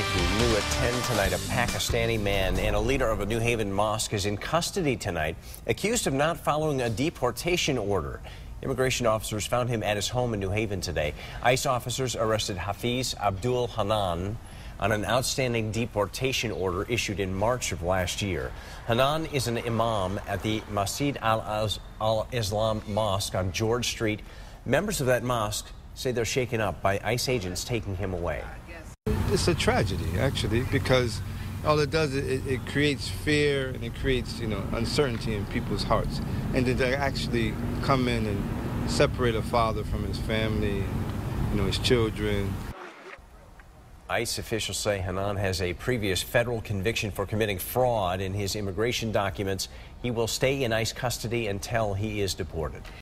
Thank you. New at 10 tonight, a Pakistani man and a leader of a New Haven mosque is in custody tonight, accused of not following a deportation order. Immigration officers found him at his home in New Haven today. ICE officers arrested Hafiz Abdul Hanan on an outstanding deportation order issued in March of last year. Hanan is an imam at the Masjid al-Islam Mosque on George Street. Members of that mosque say they're shaken up by ICE agents taking him away. It's a tragedy, actually, because all it does is it, it, creates fear and it creates, you know, uncertainty in people's hearts. And to actually come in and separate a father from his family, you know, his children. ICE officials say Hanan has a previous federal conviction for committing fraud in his immigration documents. He will stay in ICE custody until he is deported.